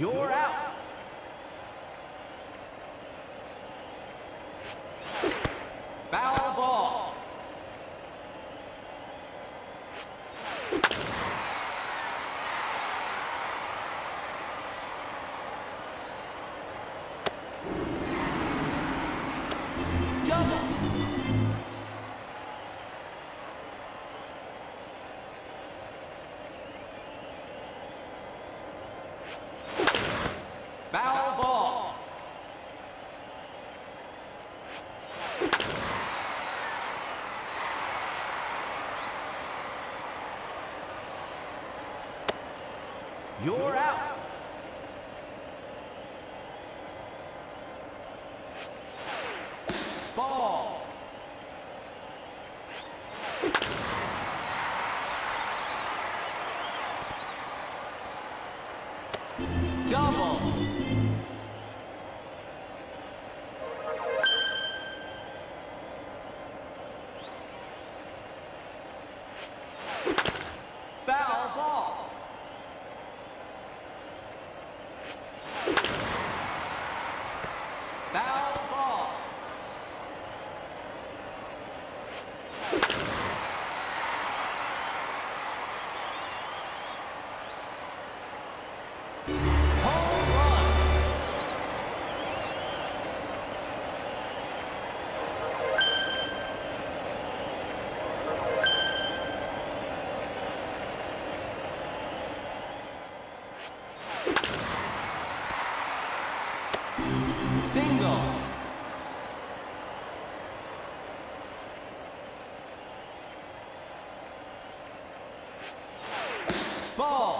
You're out. Foul ball. Double. Foul ball. You're out. Single. Ball.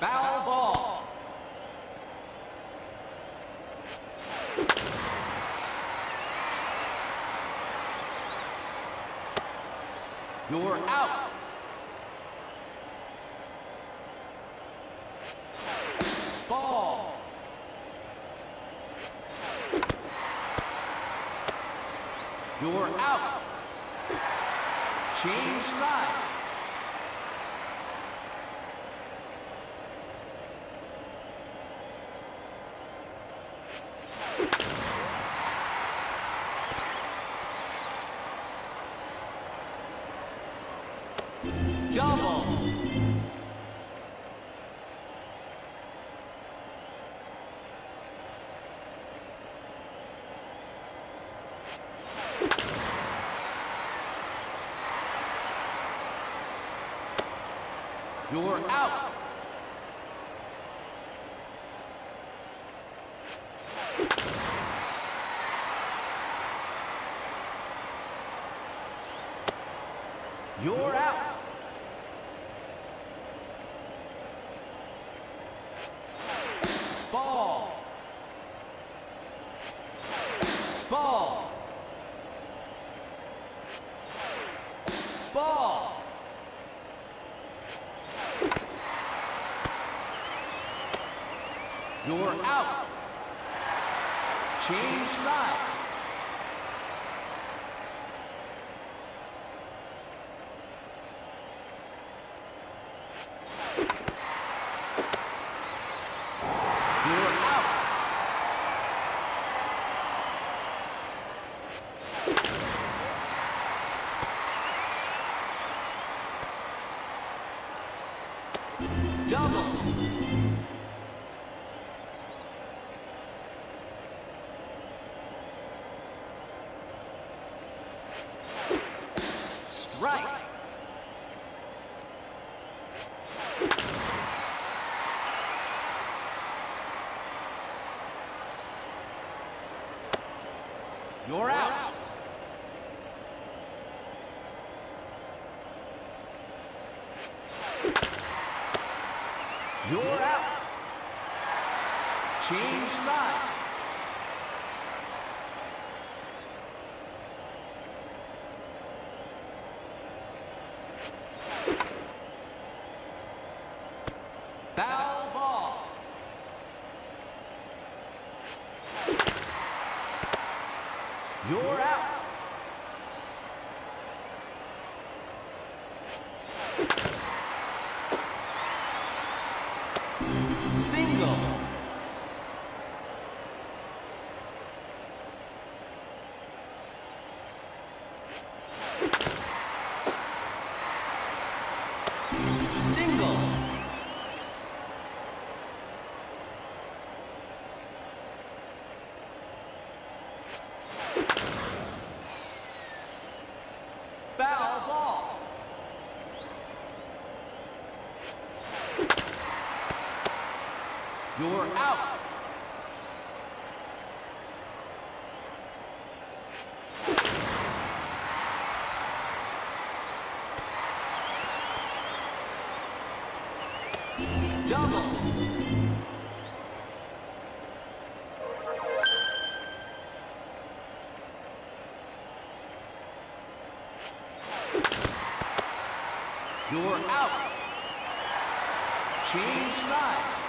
Foul ball. You're out. Ball. You're out. Change sides. You're out. You're out. You're out. Change sides. Double. You're out. You're out. Change sides. Foul ball. You're out. Single. You're out. Double. You're out. Change sides.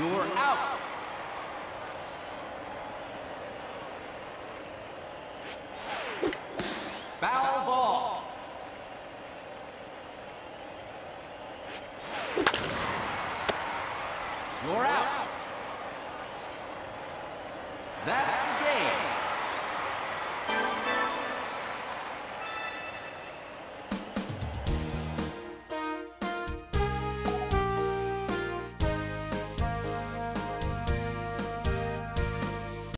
You're out. Foul ball. You're out. That's